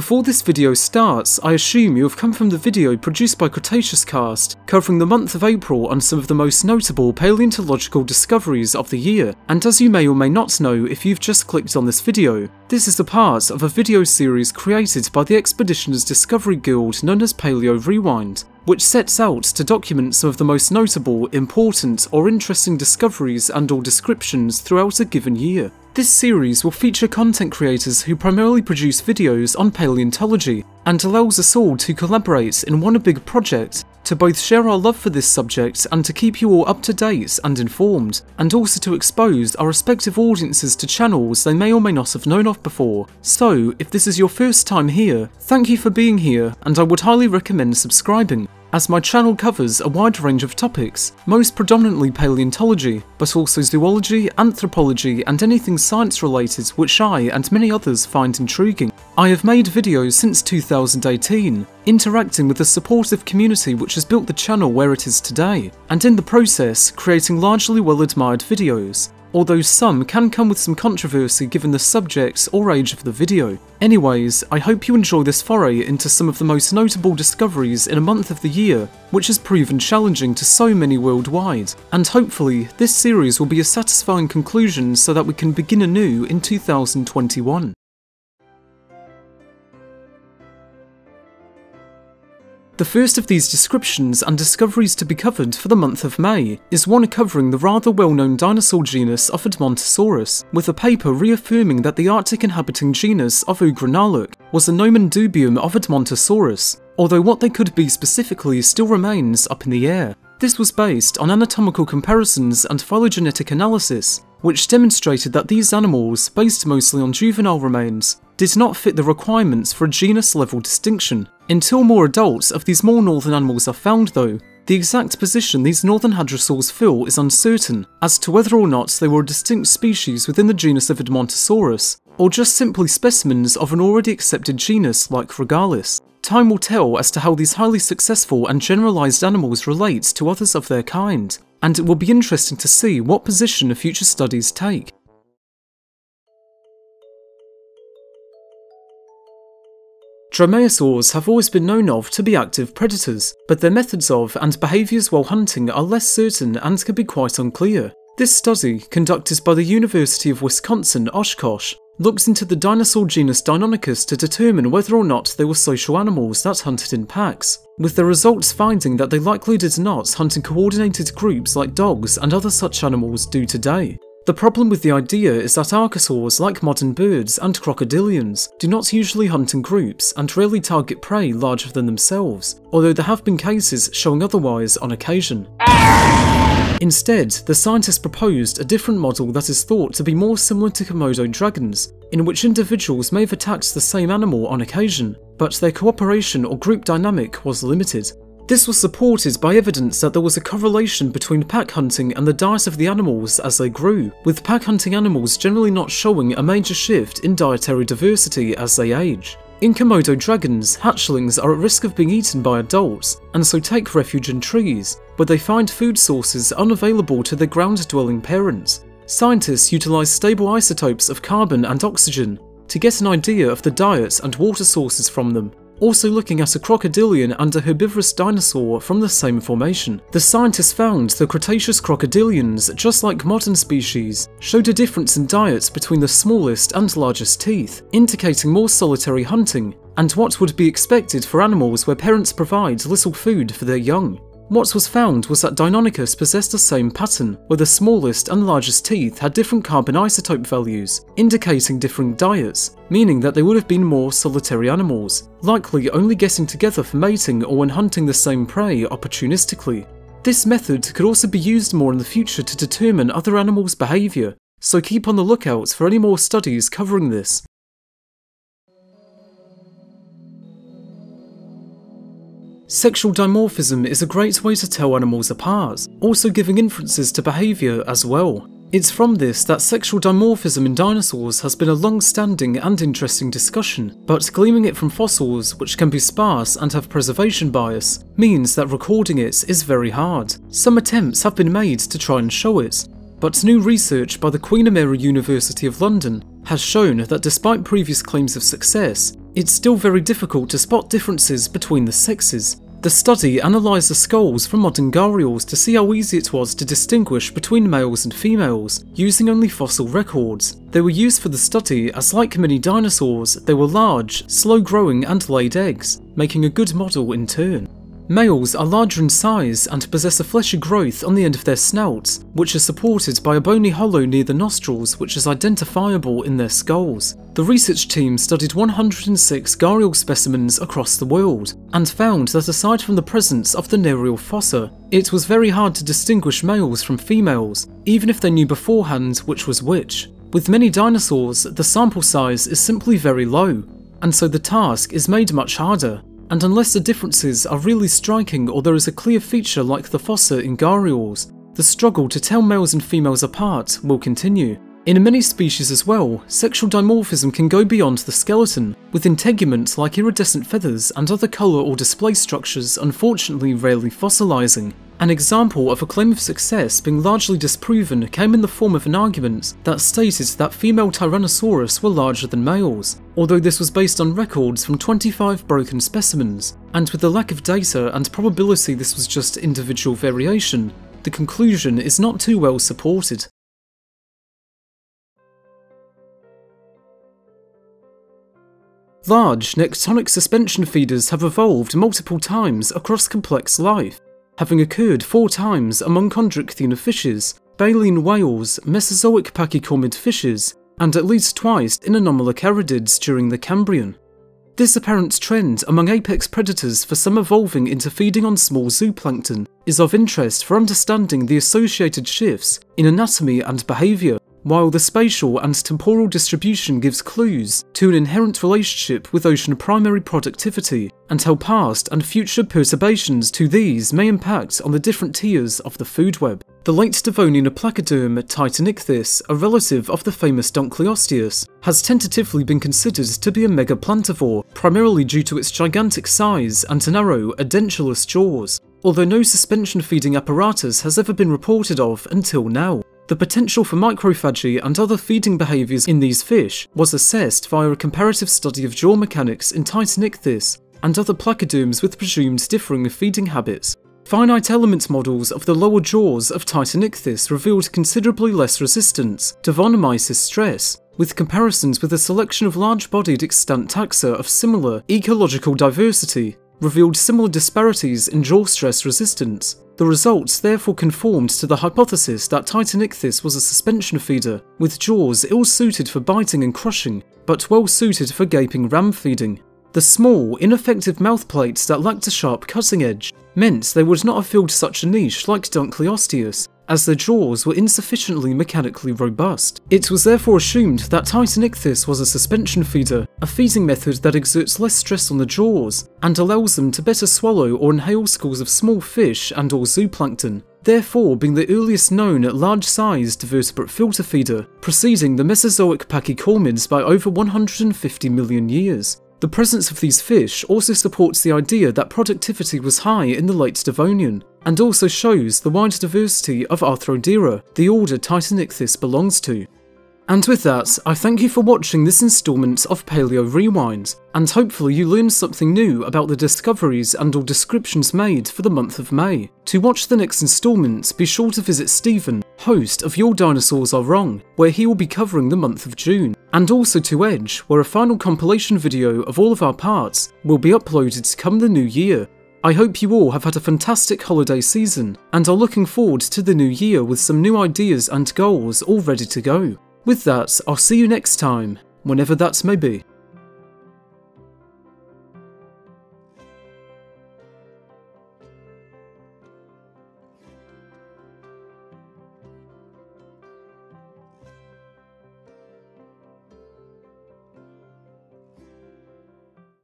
Before this video starts, I assume you have come from the video produced by Cretaceous Cast, covering the month of April on some of the most notable paleontological discoveries of the year, and as you may or may not know if you've just clicked on this video, this is a part of a video series created by the Expeditioners Discovery Guild known as Paleo Rewind, which sets out to document some of the most notable, important, or interesting discoveries and or descriptions throughout a given year. This series will feature content creators who primarily produce videos on paleontology, and allows us all to collaborate in one big project to both share our love for this subject and to keep you all up to date and informed, and also to expose our respective audiences to channels they may or may not have known of before. So, if this is your first time here, thank you for being here, and I would highly recommend subscribing as my channel covers a wide range of topics, most predominantly paleontology, but also zoology, anthropology, and anything science related which I and many others find intriguing. I have made videos since 2018, interacting with the supportive community which has built the channel where it is today, and in the process, creating largely well admired videos although some can come with some controversy given the subject or age of the video. Anyways, I hope you enjoy this foray into some of the most notable discoveries in a month of the year, which has proven challenging to so many worldwide, and hopefully this series will be a satisfying conclusion so that we can begin anew in 2021. The first of these descriptions and discoveries to be covered for the month of May is one covering the rather well-known dinosaur genus of Edmontosaurus, with a paper reaffirming that the Arctic inhabiting genus of Ugrunaaluk was a nomen dubium of Edmontosaurus, although what they could be specifically still remains up in the air. This was based on anatomical comparisons and phylogenetic analysis, which demonstrated that these animals, based mostly on juvenile remains, did not fit the requirements for a genus level distinction. Until more adults of these more northern animals are found though, the exact position these northern hadrosaurs fill is uncertain as to whether or not they were a distinct species within the genus of Edmontosaurus, or just simply specimens of an already accepted genus like Regalis. Time will tell as to how these highly successful and generalised animals relate to others of their kind, and it will be interesting to see what position future studies take. Dromaeosaurs have always been known of to be active predators, but their methods of and behaviours while hunting are less certain and can be quite unclear. This study, conducted by the University of Wisconsin Oshkosh, looks into the dinosaur genus Deinonychus to determine whether or not they were social animals that hunted in packs, with the results finding that they likely did not hunt in coordinated groups like dogs and other such animals do today. The problem with the idea is that archosaurs, like modern birds and crocodilians, do not usually hunt in groups and rarely target prey larger than themselves, although there have been cases showing otherwise on occasion. Instead, the scientists proposed a different model that is thought to be more similar to Komodo dragons, in which individuals may have attacked the same animal on occasion, but their cooperation or group dynamic was limited. This was supported by evidence that there was a correlation between pack hunting and the diet of the animals as they grew, with pack hunting animals generally not showing a major shift in dietary diversity as they age. In Komodo dragons, hatchlings are at risk of being eaten by adults, and so take refuge in trees, where they find food sources unavailable to their ground-dwelling parents. Scientists utilise stable isotopes of carbon and oxygen to get an idea of the diets and water sources from them, also looking at a crocodilian and a herbivorous dinosaur from the same formation. The scientists found the Cretaceous crocodilians, just like modern species, showed a difference in diet between the smallest and largest teeth, indicating more solitary hunting, and what would be expected for animals where parents provide little food for their young. What was found was that Deinonychus possessed the same pattern, where the smallest and largest teeth had different carbon isotope values, indicating different diets, meaning that they would have been more solitary animals, likely only getting together for mating or when hunting the same prey opportunistically. This method could also be used more in the future to determine other animals' behaviour, so keep on the lookout for any more studies covering this. Sexual dimorphism is a great way to tell animals apart, also giving inferences to behaviour as well. It's from this that sexual dimorphism in dinosaurs has been a long-standing and interesting discussion, but gleaming it from fossils, which can be sparse and have preservation bias, means that recording it is very hard. Some attempts have been made to try and show it, but new research by the Queen Mary University of London has shown that despite previous claims of success, It's still very difficult to spot differences between the sexes. The study analysed the skulls from modern gharials to see how easy it was to distinguish between males and females, using only fossil records. They were used for the study as like many dinosaurs, they were large, slow growing and laid eggs, making a good model in turn. Males are larger in size and possess a fleshy growth on the end of their snouts, which is supported by a bony hollow near the nostrils which is identifiable in their skulls. The research team studied 106 gharial specimens across the world, and found that aside from the presence of the Narial fossa, it was very hard to distinguish males from females, even if they knew beforehand which was which. With many dinosaurs, the sample size is simply very low, and so the task is made much harder and unless the differences are really striking or there is a clear feature like the fossa in gharials, the struggle to tell males and females apart will continue. In many species as well, sexual dimorphism can go beyond the skeleton, with integuments like iridescent feathers and other colour or display structures unfortunately rarely fossilising. An example of a claim of success being largely disproven came in the form of an argument that stated that female Tyrannosaurus were larger than males, although this was based on records from 25 broken specimens, and with the lack of data and probability this was just individual variation, the conclusion is not too well supported. Large nectonic suspension feeders have evolved multiple times across complex life, having occurred four times among chondrichthyan fishes, baleen whales, Mesozoic pachycormid fishes, and at least twice in anomalocaridids during the Cambrian. This apparent trend among apex predators for some evolving into feeding on small zooplankton is of interest for understanding the associated shifts in anatomy and behaviour while the spatial and temporal distribution gives clues to an inherent relationship with ocean primary productivity, and how past and future perturbations to these may impact on the different tiers of the food web. The late Devonian placoderm Titanichthys, a relative of the famous Dunkleosteus, has tentatively been considered to be a megaplanktivore, primarily due to its gigantic size and narrow, edentulous jaws, although no suspension feeding apparatus has ever been reported of until now. The potential for macrophagy and other feeding behaviours in these fish was assessed via a comparative study of jaw mechanics in Titanichthys and other placoderms with presumed differing feeding habits. Finite element models of the lower jaws of Titanichthys revealed considerably less resistance to von Mises stress, with comparisons with a selection of large-bodied extant taxa of similar ecological diversity revealed similar disparities in jaw stress resistance, the results therefore conformed to the hypothesis that Titanichthys was a suspension feeder, with jaws ill suited for biting and crushing, but well suited for gaping ram feeding. The small, ineffective mouth plates that lacked a sharp cutting edge meant they would not have filled such a niche like Dunkleosteus, as their jaws were insufficiently mechanically robust. It was therefore assumed that Titanichthys was a suspension feeder, a feeding method that exerts less stress on the jaws, and allows them to better swallow or inhale schools of small fish and or zooplankton, therefore being the earliest known large-sized vertebrate filter feeder, preceding the Mesozoic pachycormids by over 150 million years. The presence of these fish also supports the idea that productivity was high in the late Devonian, and also shows the wide diversity of Arthrodira, the order Titanichthys belongs to. And with that, I thank you for watching this instalment of Paleo Rewind, and hopefully you learned something new about the discoveries and or descriptions made for the month of May. To watch the next instalment, be sure to visit Stephen, host of Your Dinosaurs Are Wrong, where he will be covering the month of June, and also to Edge, where a final compilation video of all of our parts will be uploaded to come the new year. I hope you all have had a fantastic holiday season, and are looking forward to the new year with some new ideas and goals all ready to go. With that, I'll see you next time, whenever that may be.